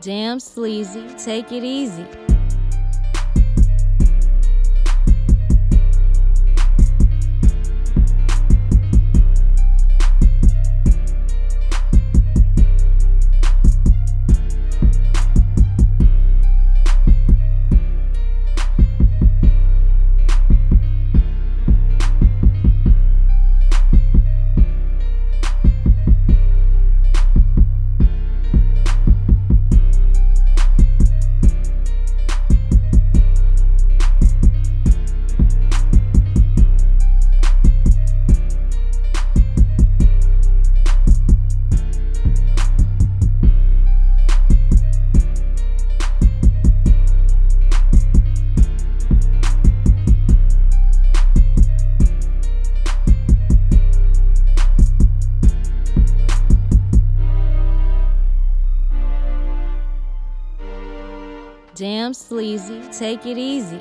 Damn sleazy, take it easy. Damn sleazy, take it easy.